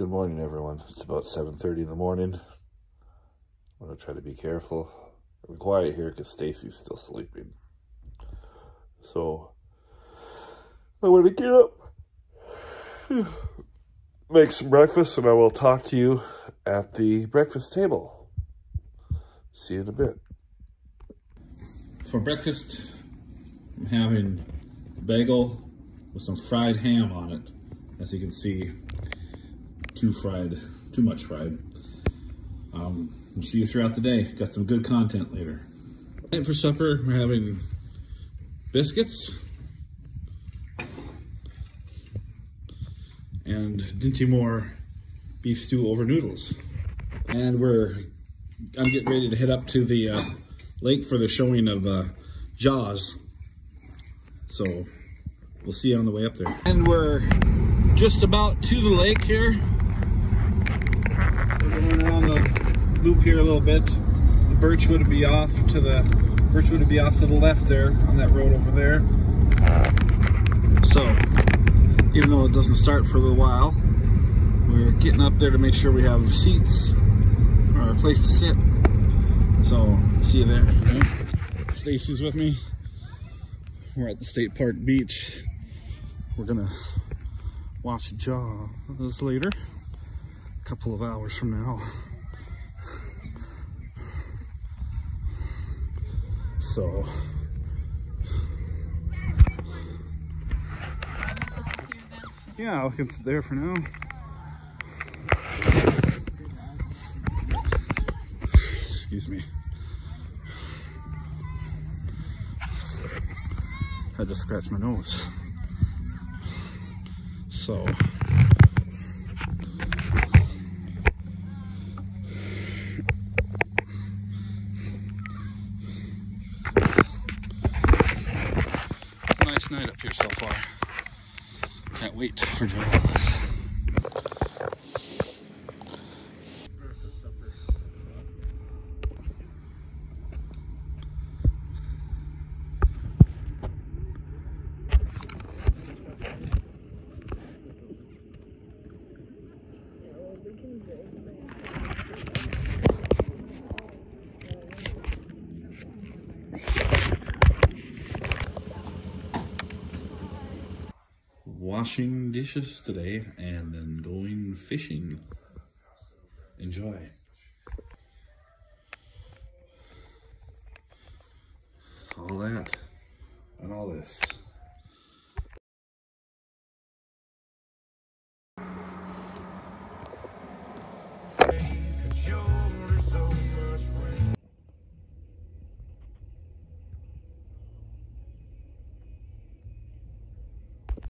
Good morning, everyone. It's about 7.30 in the morning. I'm going to try to be careful and quiet here because Stacy's still sleeping. So, I want to get up, make some breakfast, and I will talk to you at the breakfast table. See you in a bit. For breakfast, I'm having a bagel with some fried ham on it. As you can see, too fried, too much fried. Um, we'll see you throughout the day. Got some good content later. Tonight for supper, we're having biscuits and Dinty Moore beef stew over noodles. And we're, I'm getting ready to head up to the uh, lake for the showing of uh, Jaws. So we'll see you on the way up there. And we're just about to the lake here. Going around the loop here a little bit. The Birchwood would be off to the Birchwood would be off to the left there on that road over there. So, even though it doesn't start for a little while, we're getting up there to make sure we have seats or a place to sit. So, see you there. Stacy's with me. We're at the State Park Beach. We're gonna watch Jaws later, couple of hours from now. So, yeah, I can sit there for now. Excuse me. Had to scratch my nose. So, it's a nice night up here so far. Can't wait for Jaws. Washing dishes today and then going fishing. Enjoy. All that and all this. Show